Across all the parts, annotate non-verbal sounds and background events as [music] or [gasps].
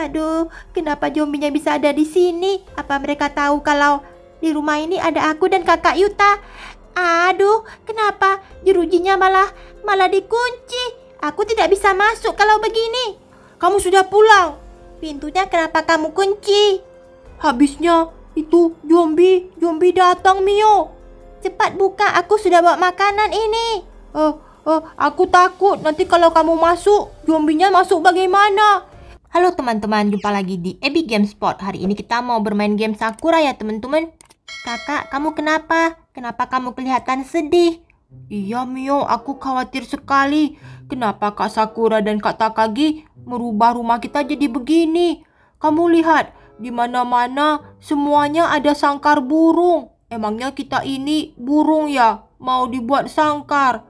Aduh, kenapa zombinya bisa ada di sini? Apa mereka tahu kalau di rumah ini ada aku dan kakak Yuta? Aduh, kenapa jerujinya malah malah dikunci? Aku tidak bisa masuk kalau begini. Kamu sudah pulang. Pintunya kenapa kamu kunci? Habisnya itu zombie, zombie datang Mio. Cepat buka, aku sudah bawa makanan ini. Oh, oh, aku takut nanti kalau kamu masuk, zombinya masuk bagaimana? Halo teman-teman, jumpa lagi di Ebi Game Spot. Hari ini kita mau bermain game Sakura ya teman-teman. Kakak, kamu kenapa? Kenapa kamu kelihatan sedih? Iya Mio, aku khawatir sekali. Kenapa Kak Sakura dan Kak Takagi merubah rumah kita jadi begini? Kamu lihat, di mana-mana semuanya ada sangkar burung. Emangnya kita ini burung ya? Mau dibuat sangkar?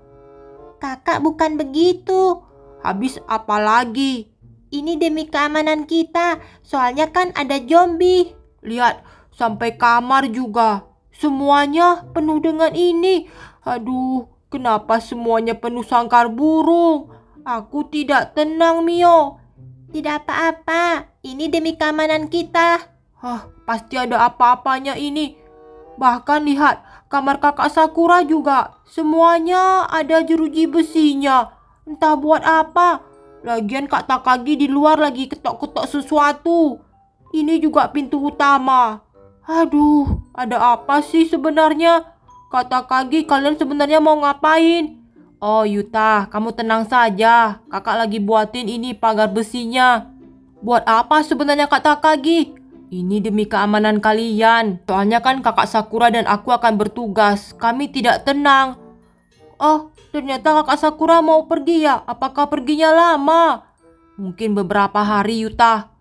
Kakak bukan begitu. Habis apa lagi? Ini demi keamanan kita, soalnya kan ada zombie. Lihat, sampai kamar juga. Semuanya penuh dengan ini. Aduh, kenapa semuanya penuh sangkar burung? Aku tidak tenang, Mio. Tidak apa-apa, ini demi keamanan kita. Hah, pasti ada apa-apanya ini. Bahkan lihat, kamar kakak Sakura juga. Semuanya ada jeruji besinya. Entah buat apa. Lagian Kak Takagi di luar lagi ketok-ketok sesuatu. Ini juga pintu utama. Aduh, ada apa sih sebenarnya? Kak Takagi, kalian sebenarnya mau ngapain? Oh Yuta, kamu tenang saja. Kakak lagi buatin ini pagar besinya. Buat apa sebenarnya Kak Takagi? Ini demi keamanan kalian. Soalnya kan kakak Sakura dan aku akan bertugas. Kami tidak tenang. Oh, ternyata kakak Sakura mau pergi ya? Apakah perginya lama? Mungkin beberapa hari Yuta.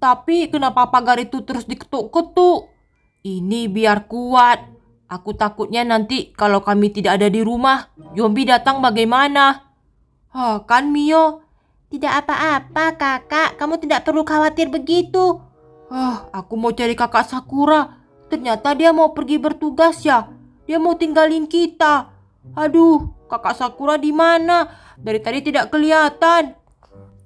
Tapi kenapa pagar itu terus diketuk-ketuk? Ini biar kuat. Aku takutnya nanti kalau kami tidak ada di rumah, zombie datang bagaimana? Hah, kan Mio? Tidak apa-apa kakak, kamu tidak perlu khawatir begitu. Ah, aku mau cari kakak Sakura. Ternyata dia mau pergi bertugas ya. Dia mau tinggalin kita. Aduh, kakak Sakura di mana? Dari tadi tidak kelihatan.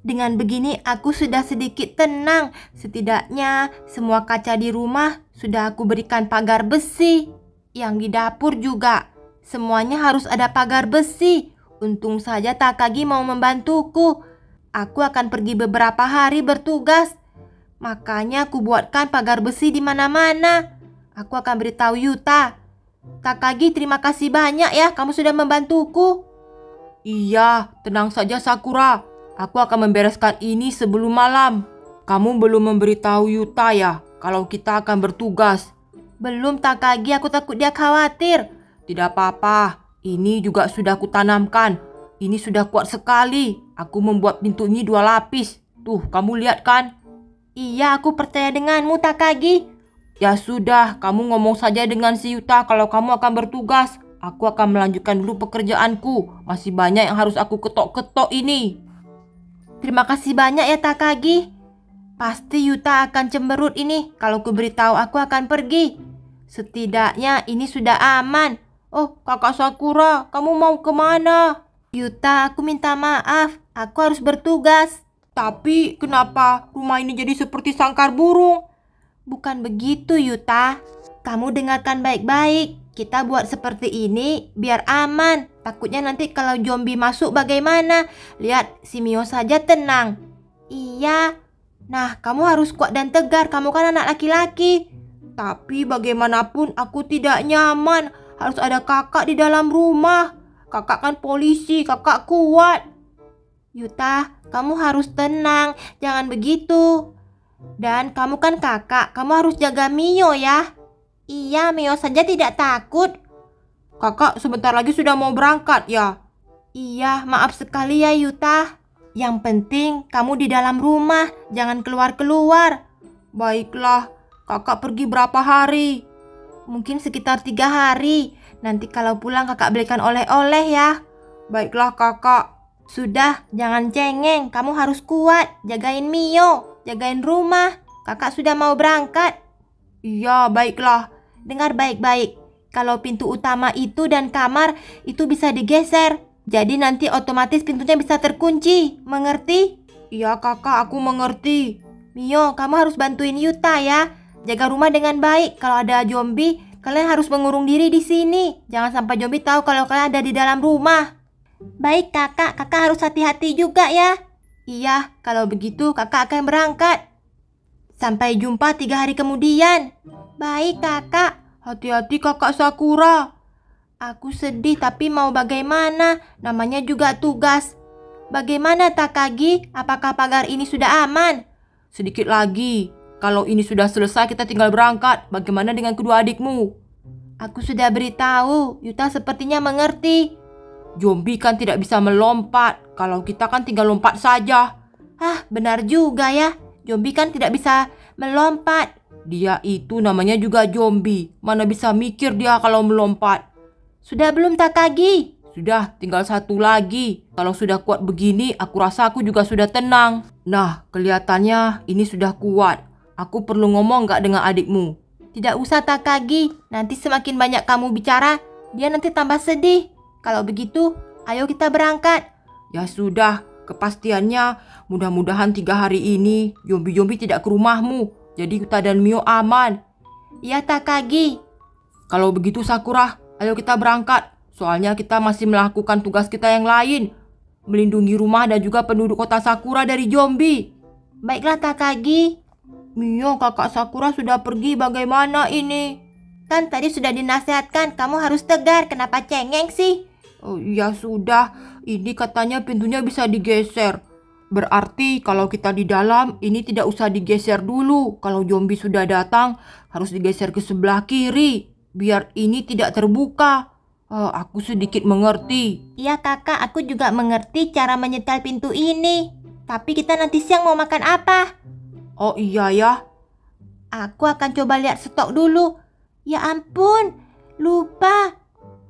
Dengan begini aku sudah sedikit tenang. Setidaknya semua kaca di rumah sudah aku berikan pagar besi. Yang di dapur juga. Semuanya harus ada pagar besi. Untung saja Takagi mau membantuku. Aku akan pergi beberapa hari bertugas. Makanya aku buatkan pagar besi di mana-mana. Aku akan beritahu Yuta Takagi terima kasih banyak ya kamu sudah membantuku. Iya, tenang saja Sakura. Aku akan membereskan ini sebelum malam. Kamu belum memberitahu Yuta ya kalau kita akan bertugas. Belum Takagi, aku takut dia khawatir. Tidak apa-apa, ini juga sudah kutanamkan. Ini sudah kuat sekali. Aku membuat pintu ini dua lapis. Tuh, kamu lihat kan? Iya, aku percaya denganmu Takagi. Ya sudah, kamu ngomong saja dengan si Yuta kalau kamu akan bertugas. Aku akan melanjutkan dulu pekerjaanku. Masih banyak yang harus aku ketok-ketok ini. Terima kasih banyak ya Takagi. Pasti Yuta akan cemberut ini kalau kuberitahu aku akan pergi. Setidaknya ini sudah aman. Oh, kakak Sakura, kamu mau ke mana? Yuta, aku minta maaf. Aku harus bertugas. Tapi kenapa rumah ini jadi seperti sangkar burung? Bukan begitu, Yuta. Kamu dengarkan baik-baik. Kita buat seperti ini biar aman. Takutnya nanti kalau zombie masuk bagaimana? Lihat, si Mio saja tenang. Iya. Nah, kamu harus kuat dan tegar. Kamu kan anak laki-laki. Tapi bagaimanapun aku tidak nyaman. Harus ada kakak di dalam rumah. Kakak kan polisi, kakak kuat. Yuta, kamu harus tenang. Jangan begitu. Dan kamu kan kakak, kamu harus jaga Mio ya. Iya, Mio saja tidak takut. Kakak sebentar lagi sudah mau berangkat ya. Iya, maaf sekali ya Yuta. Yang penting kamu di dalam rumah, jangan keluar-keluar. Baiklah, kakak pergi berapa hari? Mungkin sekitar tiga hari. Nanti kalau pulang kakak belikan oleh-oleh ya. Baiklah kakak. Sudah, jangan cengeng. Kamu harus kuat. Jagain Mio jagain rumah. Kakak sudah mau berangkat. Iya, baiklah. Dengar baik-baik. Kalau pintu utama itu dan kamar itu bisa digeser. Jadi nanti otomatis pintunya bisa terkunci. Mengerti? Iya, Kakak, aku mengerti. Mio, kamu harus bantuin Yuta ya. Jaga rumah dengan baik. Kalau ada zombie, kalian harus mengurung diri di sini. Jangan sampai zombie tahu kalau kalian ada di dalam rumah. Baik kakak, kakak harus hati-hati juga ya. Iya, kalau begitu kakak akan berangkat. Sampai jumpa tiga hari kemudian. Baik kakak. Hati-hati kakak Sakura. Aku sedih tapi mau bagaimana? Namanya juga tugas. Bagaimana Takagi? Apakah pagar ini sudah aman? Sedikit lagi. Kalau ini sudah selesai kita tinggal berangkat. Bagaimana dengan kedua adikmu? Aku sudah beritahu. Yuta sepertinya mengerti. Zombie kan tidak bisa melompat. Kalau kita kan tinggal lompat saja. Ah, benar juga ya. Zombie kan tidak bisa melompat. Dia itu namanya juga zombie. Mana bisa mikir dia kalau melompat. Sudah belum Takagi? Sudah, tinggal satu lagi. Kalau sudah kuat begini, aku rasa aku juga sudah tenang. Nah, kelihatannya ini sudah kuat. Aku perlu ngomong nggak dengan adikmu? Tidak usah Takagi. Nanti semakin banyak kamu bicara, dia nanti tambah sedih. Kalau begitu, ayo kita berangkat. Ya sudah, kepastiannya mudah-mudahan tiga hari ini zombie-zombie tidak ke rumahmu. Jadi Uta dan Mio aman. Ya Takagi. Kalau begitu Sakura, Ayo kita berangkat, soalnya kita masih melakukan tugas kita yang lain. Melindungi rumah dan juga penduduk kota Sakura dari zombie. Baiklah Takagi. Mio, kakak Sakura sudah pergi, bagaimana ini? Kan tadi sudah dinasihatkan, kamu harus tegar, kenapa cengeng sih? Oh, ya sudah, ini katanya pintunya bisa digeser. Berarti kalau kita di dalam, ini tidak usah digeser dulu. Kalau zombie sudah datang, harus digeser ke sebelah kiri biar ini tidak terbuka. Oh, aku sedikit mengerti. Iya kakak, aku juga mengerti cara menyetel pintu ini. Tapi kita nanti siang mau makan apa? Oh iya ya. Aku akan coba lihat stok dulu. Ya ampun, lupa.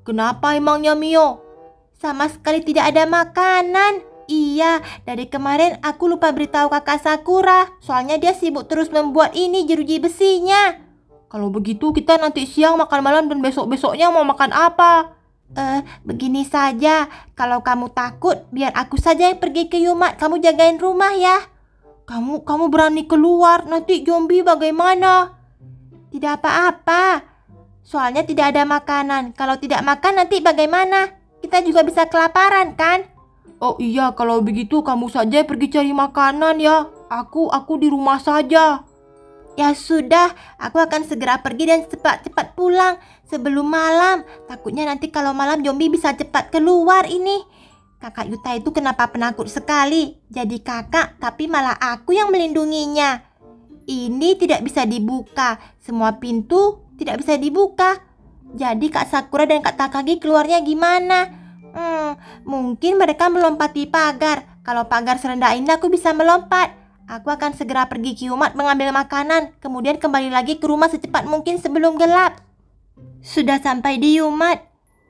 Kenapa emangnya Mio? Sama sekali tidak ada makanan. Iya, dari kemarin aku lupa beritahu kakak Sakura. Soalnya dia sibuk terus membuat ini jeruji besinya. Kalau begitu kita nanti siang makan malam dan besok-besoknya mau makan apa? Eh, uh, begini saja. Kalau kamu takut, biar aku saja yang pergi ke Yumat. Kamu jagain rumah ya. Kamu kamu berani keluar, nanti zombie bagaimana? Tidak apa-apa. Soalnya tidak ada makanan. Kalau tidak makan nanti bagaimana? Kita juga bisa kelaparan kan? Oh iya, kalau begitu kamu saja pergi cari makanan ya. Aku aku di rumah saja. Ya sudah, aku akan segera pergi dan cepat-cepat pulang sebelum malam. Takutnya nanti kalau malam zombie bisa cepat keluar ini. Kakak Yuta itu kenapa penakut sekali? Jadi kakak, tapi malah aku yang melindunginya. Ini tidak bisa dibuka. Semua pintu tidak bisa dibuka. Jadi Kak Sakura dan Kak Takagi keluarnya gimana? Hmm, mungkin mereka melompati pagar. Kalau pagar serendah ini aku bisa melompat. Aku akan segera pergi ke Yumat mengambil makanan, kemudian kembali lagi ke rumah secepat mungkin sebelum gelap. Sudah sampai di Yumat.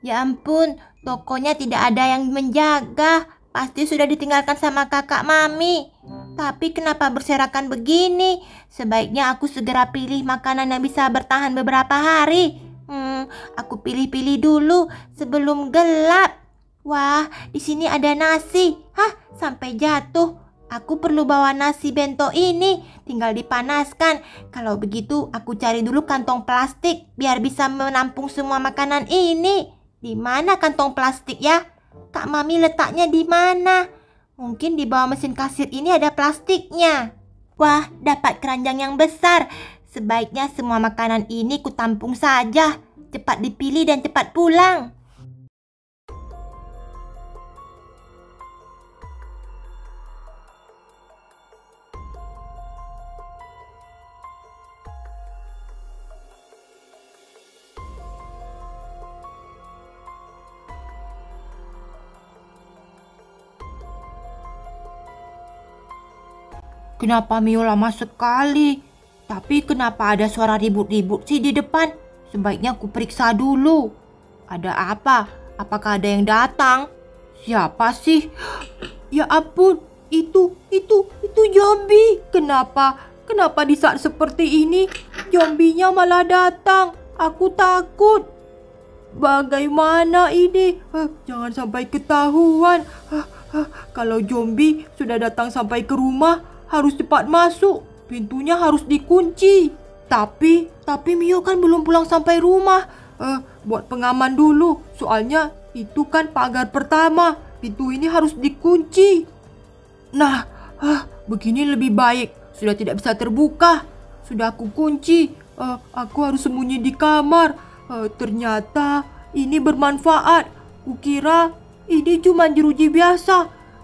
Ya ampun, tokonya tidak ada yang menjaga. Pasti sudah ditinggalkan sama kakak mami. Tapi kenapa berserakan begini? Sebaiknya aku segera pilih makanan yang bisa bertahan beberapa hari. Hmm, aku pilih-pilih dulu sebelum gelap. Wah, di sini ada nasi. Hah, sampai jatuh. Aku perlu bawa nasi bento ini, tinggal dipanaskan. Kalau begitu, aku cari dulu kantong plastik biar bisa menampung semua makanan ini. Di mana kantong plastik ya? Kak Mami letaknya di mana? Mungkin di bawah mesin kasir ini ada plastiknya. Wah, dapat keranjang yang besar. Sebaiknya semua makanan ini kutampung saja. Cepat dipilih dan cepat pulang. Kenapa Mio lama sekali? Tapi kenapa ada suara ribut-ribut sih di depan? Sebaiknya aku periksa dulu. Ada apa? Apakah ada yang datang? Siapa sih? [gasps] Ya ampun, itu, itu, itu zombie. Kenapa? Kenapa di saat seperti ini zombinya malah datang? Aku takut. Bagaimana ini? jangan sampai ketahuan. kalau zombie sudah datang sampai ke rumah, harus cepat masuk. Pintunya harus dikunci. Tapi, tapi Mio kan belum pulang sampai rumah. Eh, buat pengaman dulu, soalnya itu kan pagar pertama. Pintu ini harus dikunci. Nah, ah, begini lebih baik. Sudah tidak bisa terbuka. Sudah aku kunci. Eh, aku harus sembunyi di kamar. Eh, ternyata ini bermanfaat. Kukira ini cuma jeruji biasa.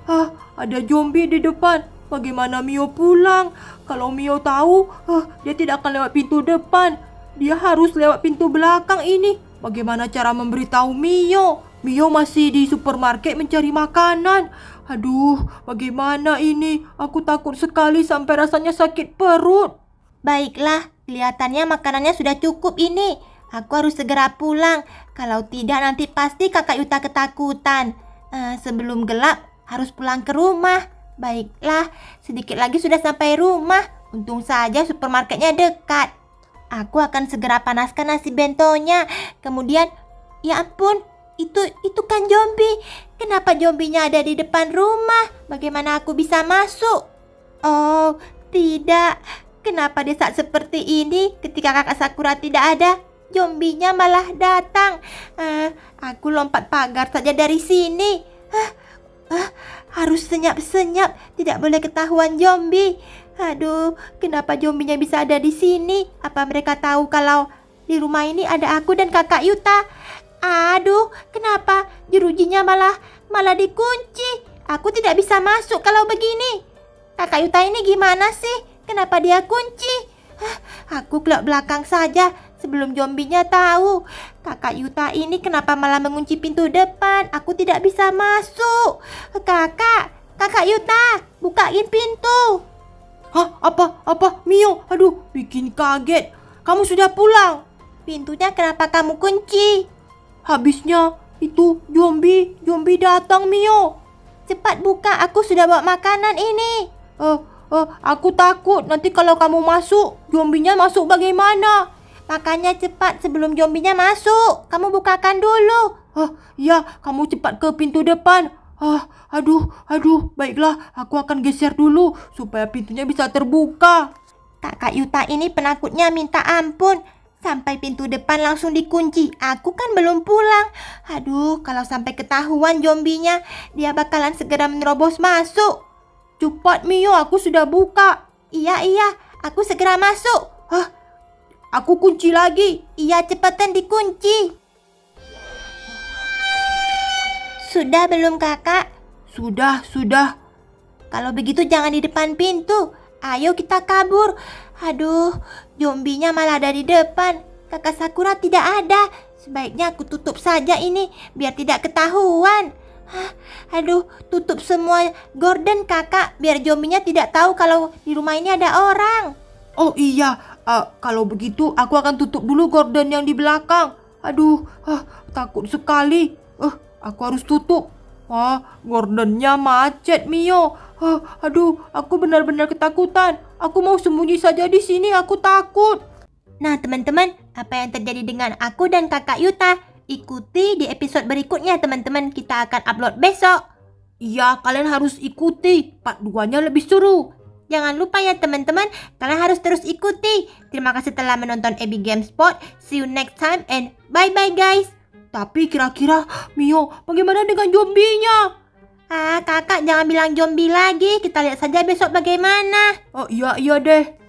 Ah, ada zombie di depan. Bagaimana Mio pulang? Kalau Mio tahu, ah, dia tidak akan lewat pintu depan. Dia harus lewat pintu belakang ini. Bagaimana cara memberitahu Mio? Mio masih di supermarket mencari makanan. Aduh, bagaimana ini? Aku takut sekali sampai rasanya sakit perut. Baiklah, kelihatannya makanannya sudah cukup ini. Aku harus segera pulang. Kalau tidak nanti pasti kakak Yuta ketakutan. Eh, sebelum gelap harus pulang ke rumah. Baiklah, sedikit lagi sudah sampai rumah. Untung saja supermarketnya dekat. Aku akan segera panaskan nasi bentonya. Kemudian, ya ampun, itu itu kan zombie. Kenapa zombinya ada di depan rumah? Bagaimana aku bisa masuk? Oh, tidak. Kenapa di saat seperti ini ketika kakak Sakura tidak ada? Zombinya malah datang. Uh, aku lompat pagar saja dari sini. Uh, uh, harus senyap-senyap, tidak boleh ketahuan zombie. Aduh, kenapa zombinya bisa ada di sini? Apa mereka tahu kalau di rumah ini ada aku dan kakak Yuta? Aduh, kenapa jerujinya malah malah dikunci? Aku tidak bisa masuk kalau begini. Kakak Yuta ini gimana sih? Kenapa dia kunci? Aku kelak belakang saja sebelum zombinya tahu. Kakak Yuta ini kenapa malah mengunci pintu depan? Aku tidak bisa masuk. Kakak, kakak Yuta, bukain pintu. Hah, apa, apa, Mio? Aduh, bikin kaget. Kamu sudah pulang. Pintunya kenapa kamu kunci? Habisnya itu zombie, zombie datang Mio. Cepat buka, aku sudah bawa makanan ini. Eh, uh, uh, aku takut nanti kalau kamu masuk, zombinya masuk bagaimana? Makanya cepat sebelum zombinya masuk. Kamu bukakan dulu. Ah, ya, kamu cepat ke pintu depan. Ah, aduh, aduh, baiklah, aku akan geser dulu supaya pintunya bisa terbuka. Kakak Yuta ini penakutnya minta ampun. Sampai pintu depan langsung dikunci. Aku kan belum pulang. Aduh, kalau sampai ketahuan zombinya, dia bakalan segera menerobos masuk. Cepat Mio, aku sudah buka. Iya, iya, aku segera masuk. Hah, Aku kunci lagi. Iya, cepetan dikunci. Sudah belum kakak? Sudah, sudah. Kalau begitu jangan di depan pintu. Ayo kita kabur. Aduh, zombinya malah ada di depan. Kakak Sakura tidak ada. Sebaiknya aku tutup saja ini biar tidak ketahuan. Hah, aduh, tutup semua gorden kakak biar zombinya tidak tahu kalau di rumah ini ada orang. Oh iya, Uh, kalau begitu aku akan tutup dulu gorden yang di belakang. Aduh, uh, takut sekali. Uh, aku harus tutup. Wah, gordennya macet, Mio. Uh, aduh, aku benar-benar ketakutan. Aku mau sembunyi saja di sini, aku takut. Nah, teman-teman, apa yang terjadi dengan aku dan kakak Yuta? Ikuti di episode berikutnya, teman-teman. Kita akan upload besok. Iya, kalian harus ikuti. Part 2-nya lebih seru. Jangan lupa ya teman-teman, kalian harus terus ikuti. Terima kasih telah menonton Abby Gamespot. See you next time and bye-bye guys. Tapi kira-kira Mio, bagaimana dengan zombinya? Ah, kakak jangan bilang zombie lagi. Kita lihat saja besok bagaimana. Oh iya, iya deh.